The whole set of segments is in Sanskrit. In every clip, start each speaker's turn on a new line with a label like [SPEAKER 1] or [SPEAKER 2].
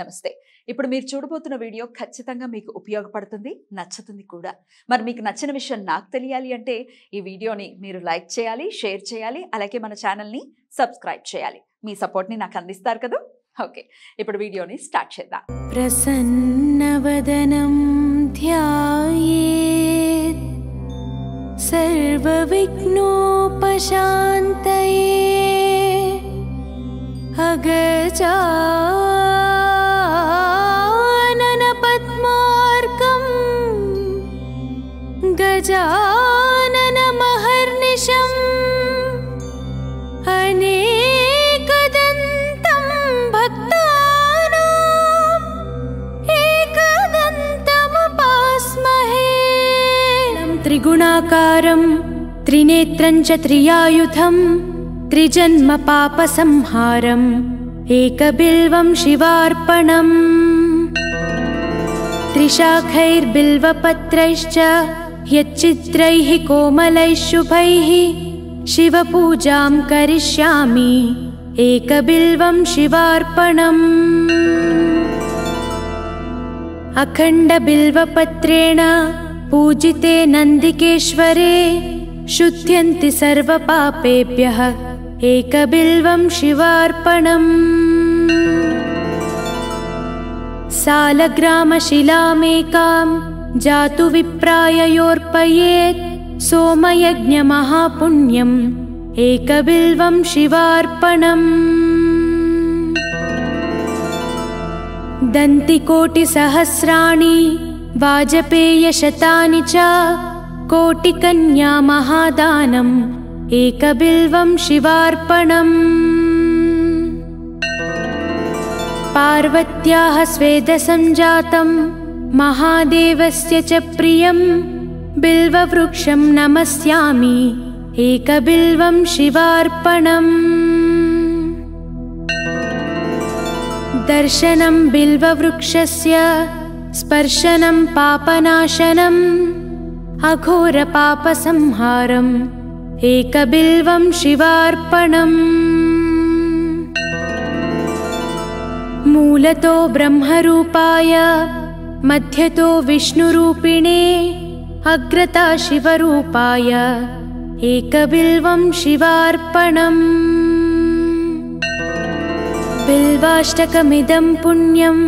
[SPEAKER 1] నమస్తే. ఇప్పుడు మీరు చూడబోతున్న వీడియో ఖచ్చితంగా మీకు ఉపయోగపడుతుంది నచ్చుతుంది కూడా. మరి మీకు నచ్చిన విషయం నాకు తెలియాలి అంటే ఈ వీడియోని మీరు లైక్ చేయాలి షేర్ చేయాలి అలాగే మన ఛానల్ని సబ్స్క్రైబ్ చేయాలి. మీ సపోర్ట్ని నాకు అందిస్తారు కదా? ఓకే. ఇప్పుడు వీడియోని స్టార్ట్ చేద్దాం.
[SPEAKER 2] ప్రసన్నవదనం ధ్యాయే సర్వవిఘ్నోపశాంతయే అగజా त्रिनेत्रं च त्रियायुधं त्रिजन्म पापसंहारम् एकबिल्वं शिवार्पणम्। त्रिशाखैर्बिल्वपत्रैश्च यच्चित्रैः कोमलैः शुभैः शिवपूजां करिष्यामि एकबिल्वं शिवार्पणम्। अखण्डबिल्वपत्रेण पूजिते नन्दिकेश्वरे शुद्ध्यन्ति सर्वपापेभ्यः एकबिल्वं शिवार्पणम्। सालग्रामशिलामेकां जातु विप्राययोर्पयेत् सोमयज्ञमहापुण्यम् एकबिल्वं शिवार्पणम्। दन्तिकोटिसहस्राणि वाजपेयशतानि च कोटिकन्या महादानम् एकबिल्वं शिवार्पणम्। पार्वत्याः स्वेदसञ्जातं महादेवस्य च प्रियं बिल्ववृक्षं नमस्यामि एकबिल्वं शिवार्पणम्। दर्शनं बिल्ववृक्षस्य स्पर्शनं पापनाशनम् अघोरपापसंहारम् एकबिल्वं शिवार्पणम्। मूलतो ब्रह्मरूपाय मध्यतो विष्णुरूपिणे अग्रता शिवरूपाय एकबिल्वं शिवार्पणम्। बिल्वाष्टकमिदं पुण्यं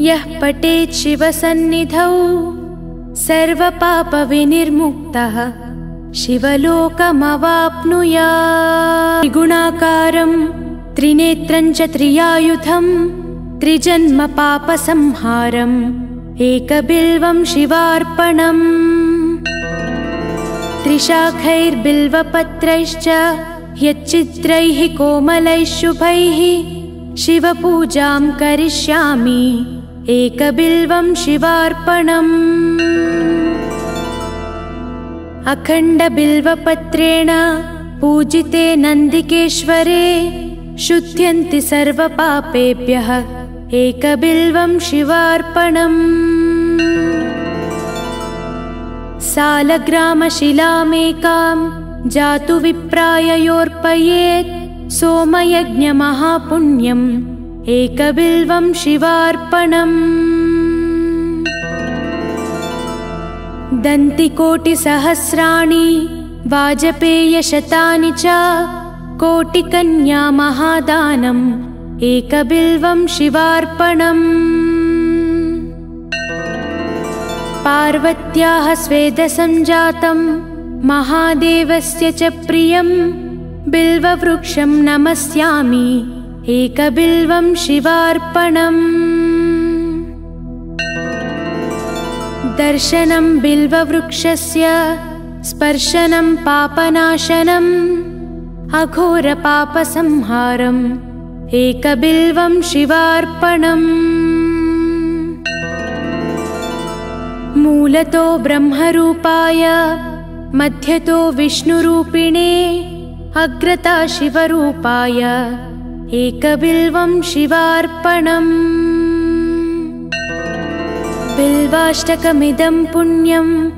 [SPEAKER 2] यः पठेत् शिवसन्निधौ सर्वपापविनिर्मुक्तः शिवलोकमवाप्नुयात्। त्रिगुणाकारं त्रिनेत्रं च त्रियायुधं त्रिजन्म पापसंहारम् शिवार्पणम्। त्रिशाखैर्बिल्वपत्रैश्च यच्चित्रैः कोमलैः शुभैः शिवपूजां करिष्यामि एकबिल्वं शिवार्पणम्। अखण्डबिल्वपत्रेण पूजिते नन्दिकेश्वरे शुद्ध्यन्ति सर्वपापेभ्यः एकबिल्वं शिवार्पणम्। सालग्रामशिलामेकां जातु विप्राययोर्पयेत् सोमयज्ञमहापुण्यम् एकबिल्वं शिवार्पणम्। दन्तिकोटिसहस्राणि वाजपेयशतानि च कोटिकन्या महादानम् एकबिल्वं शिवार्पणम्। पार्वत्याः स्वेदसञ्जातं महादेवस्य च प्रियं बिल्ववृक्षं नमस्यामि एकबिल्वं शिवार्पणम्। दर्शनं बिल्ववृक्षस्य स्पर्शनं पापनाशनम् अघोरपापसंहारम्। एकबिल्वं शिवार्पणम्। मूलतो ब्रह्मरूपाय मध्यतो विष्णुरूपिणे अग्रता शिवरूपाय एकबिल्वं शिवार्पणम्। बिल्वाष्टकमिदं पुण्यं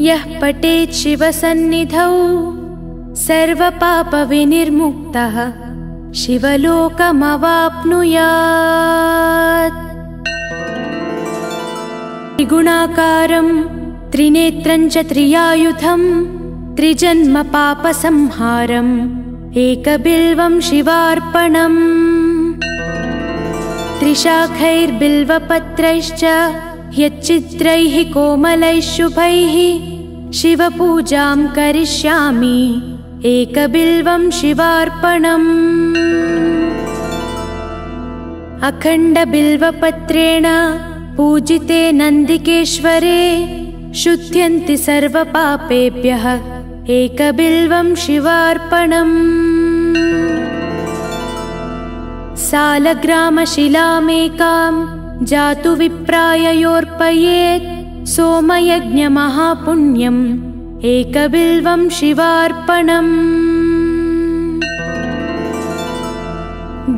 [SPEAKER 2] यः पठेत् शिवसन्निधौ। सर्वपापविनिर्मुक्तः शिवलोकमवाप्नुयात्। त्रिगुणाकारं त्रिनेत्रं च त्रियायुधं त्रिजन्मपापसंहारम् एकबिल्वं शिवार्पणम्। त्रिशाखैर्बिल्वपत्रैश्च यच्चित्रैः कोमलैः शुभैः शिवपूजां करिष्यामि। एकबिल्वं शिवार्पणम्। अखण्डबिल्वपत्रेण पूजिते नन्दिकेश्वरे शुद्ध्यन्ति सर्वपापेभ्यः एकबिल्वं शिवार्पणम्। सालग्रामशिलामेकां जातु विप्राययोर्पयेत् सोमयज्ञमहापुण्यम् एकबिल्वं शिवार्पणम्।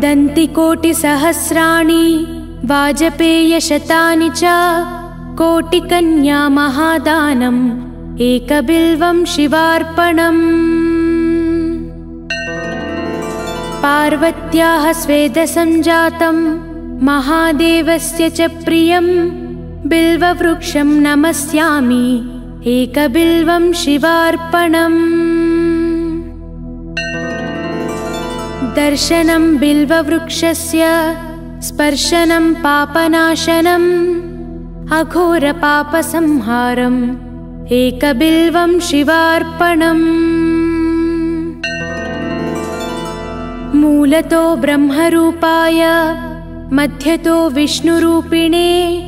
[SPEAKER 2] दन्तिकोटिसहस्राणि वाजपेयशतानि च कोटिकन्या महादानम् एकबिल्वं शिवार्पणम्। पार्वत्याः स्वेदसञ्जातं महादेवस्य च प्रियं बिल्ववृक्षं नमस्यामि। एकबिल्वं शिवार्पणम्। दर्शनं बिल्ववृक्षस्य स्पर्शनं पापनाशनम् अघोरपापसंहारम् एकबिल्वं शिवार्पणम्। मूलतो ब्रह्मरूपाय मध्यतो विष्णुरूपिणे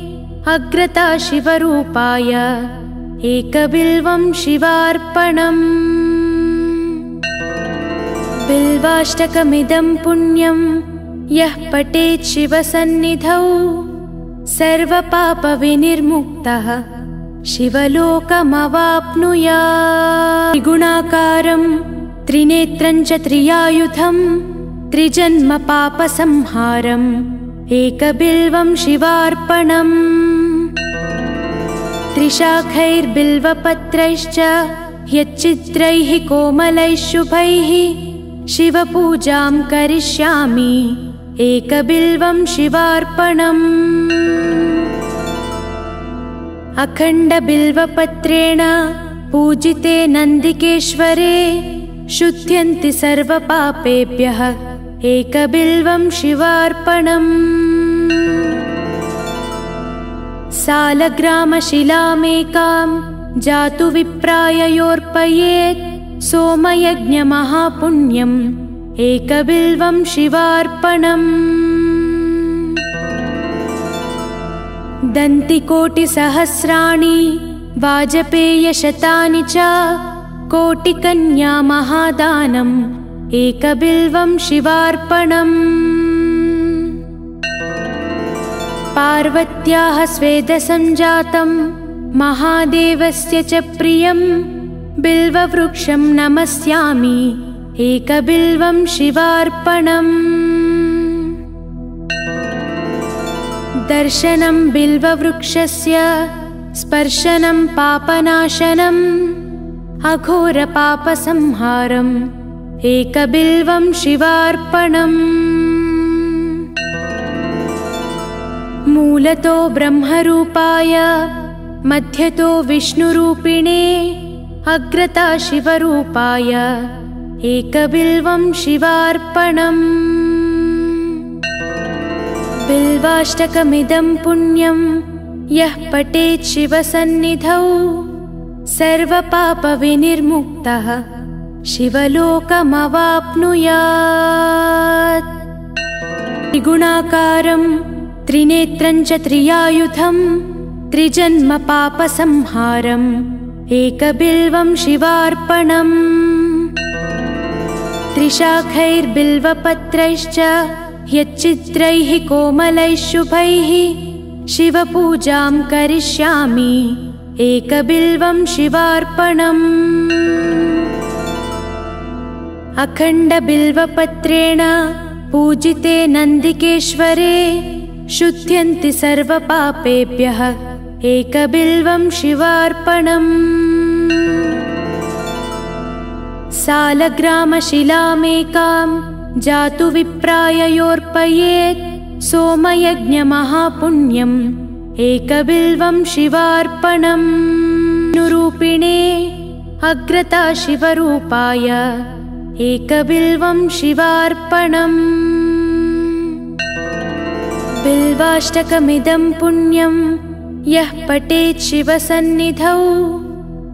[SPEAKER 2] अग्रता शिवरूपाय एकबिल्वं शिवार्पणम्। बिल्वाष्टकमिदं पुण्यं यः पठेत् शिवसन्निधौ सर्वपापविनिर्मुक्तः शिवलोकमवाप्नुयात्। त्रिगुणाकारं त्रिनेत्रं च त्रियायुधं त्रिजन्मपापसंहारम् एकबिल्वं शिवार्पणम्। त्रिशाखैर्बिल्वपत्रैश्च यच्चित्रैः कोमलैः शुभैः शिवपूजां करिष्यामि एकबिल्वं शिवार्पणम् अखण्डबिल्वपत्रेण पूजिते नन्दिकेश्वरे शुद्ध्यन्ति सर्वपापेभ्यः एकबिल्वं शिवार्पणम्। सालग्रामशिलामेकां जातु विप्राययोर्पयेत् सोमयज्ञमहापुण्यम् एकबिल्वं शिवार्पणम् दन्तिकोटिसहस्राणि वाजपेयशतानि च कोटिकन्या महादानम् एकबिल्वं शिवार्पणम्। पार्वत्याः स्वेदसञ्जातं महादेवस्य च प्रियं बिल्ववृक्षं नमस्यामि एकबिल्वं शिवार्पणम् दर्शनं बिल्ववृक्षस्य स्पर्शनं पापनाशनम् अघोरपापसंहारम् एकबिल्वं शिवार्पणम्। मूलतो ब्रह्मरूपाय मध्यतो विष्णुरूपिणे अग्रता शिवरूपाय एकबिल्वं शिवार्पणम् बिल्वाष्टकमिदं पुण्यं यः पठेत् शिवसन्निधौ सर्वपापविनिर्मुक्तः शिवलोकमवाप्नुयात्। त्रिगुणाकारं त्रिनेत्रं च त्रियायुधं त्रिजन्मपापसंहारम् एकबिल्वं शिवार्पणम्। त्रिशाखैर्बिल्वपत्रैश्च यच्चित्रैः कोमलैः शुभैः शिवपूजां करिष्यामि एकबिल्वं शिवार्पणम्। अखण्डबिल्वपत्रेण पूजिते नन्दिकेश्वरे शुद्ध्यन्ति सर्वपापेभ्यः एकबिल्वं शिवार्पणम्। सालग्रामशिलामेकां जातु विप्राययोर्पयेत् सोमयज्ञमहापुण्यम् एकबिल्वं शिवार्पणम्। नुरूपिणे अग्रता शिवरूपाय एकबिल्वं शिवार्पणम्। बिल्वाष्टकमिदं पुण्यं यः पठेत् शिवसन्निधौ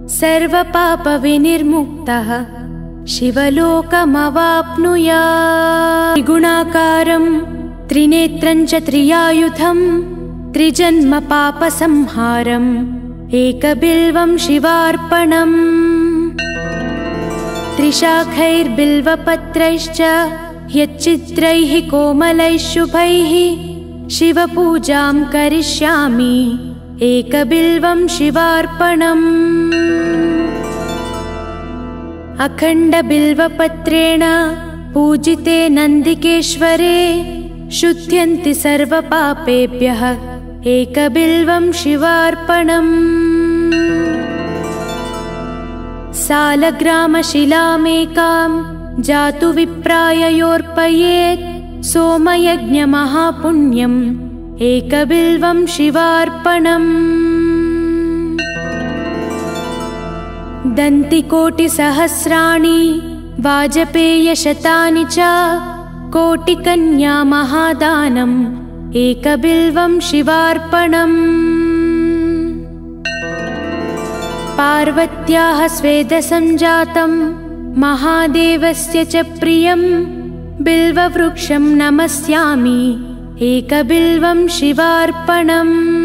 [SPEAKER 2] सर्वपापविनिर्मुक्तः शिवलोकमवाप्नुयात्। त्रिगुणाकारं त्रिनेत्रं च त्रियायुधं त्रिजन्मपापसंहारम् एकबिल्वं शिवार्पणम्। त्रिशाखैर्बिल्वपत्रैश्च यच्चित्रैः कोमलैः शुभैः शिवपूजां करिष्यामि एकबिल्वं शिवार्पणम् अखण्डबिल्वपत्रेण पूजिते नन्दिकेश्वरे शुध्यन्ति सर्वपापेभ्यः एकबिल्वं शिवार्पणम्। सालग्रामशिलामेकां जातु विप्राययोर्पयेत् सोमयज्ञमहापुण्यम् एकबिल्वं शिवार्पणम् दन्तिकोटिसहस्राणि वाजपेयशतानि च कोटिकन्या महादानम् एकबिल्वं शिवार्पणम्। पार्वत्याः स्वेदसञ्जातं महादेवस्य च प्रियं बिल्ववृक्षं नमस्यामि एकबिल्वं शिवार्पणम्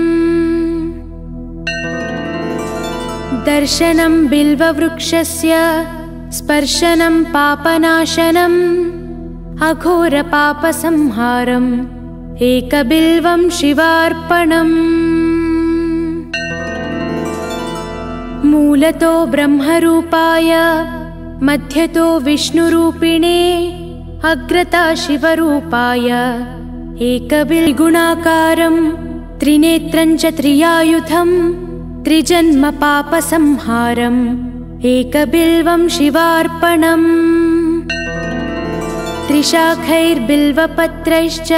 [SPEAKER 2] दर्शनं बिल्ववृक्षस्य स्पर्शनं पापनाशनम् अघोरपापसंहारम् एकबिल्वं शिवार्पणम्। मूलतो ब्रह्मरूपाय मध्यतो विष्णुरूपिणे अग्रता शिवरूपाय एकबिल्गुणाकारं त्रिनेत्रं च त्रियायुधं त्रिजन्मपापसंहारम् एकबिल्वं शिवार्पणम्। त्रिशाखैर्बिल्वपत्रैश्च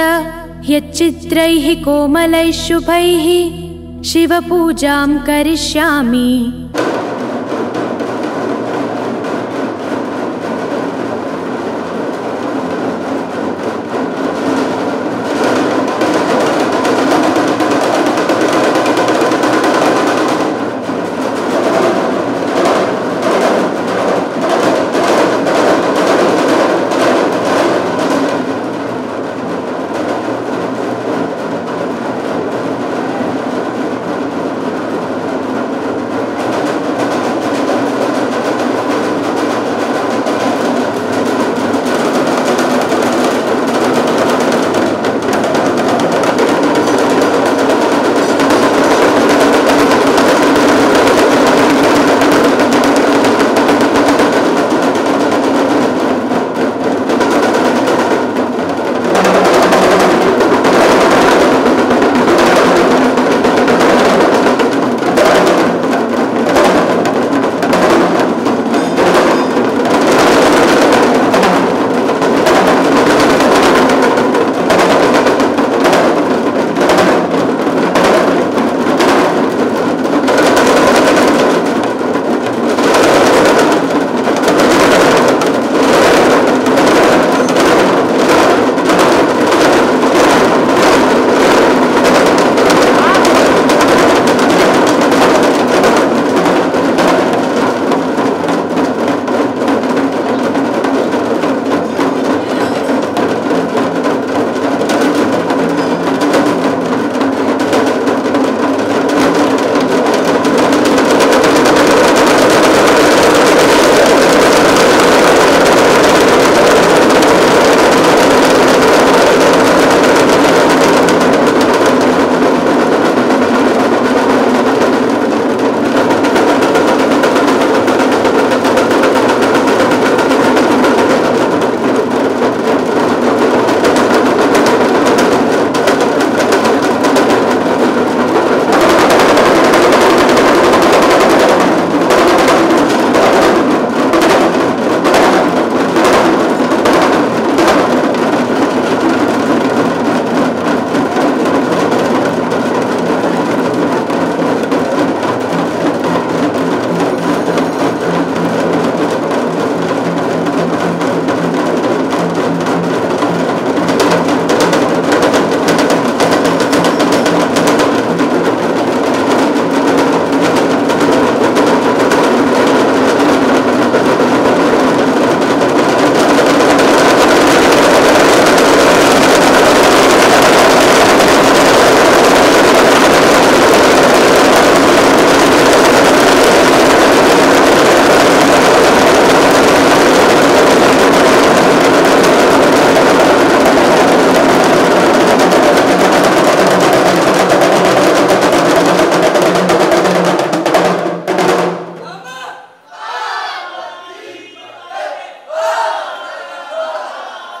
[SPEAKER 2] यच्चित्रैः कोमलैः शुभैः शिवपूजां करिष्यामि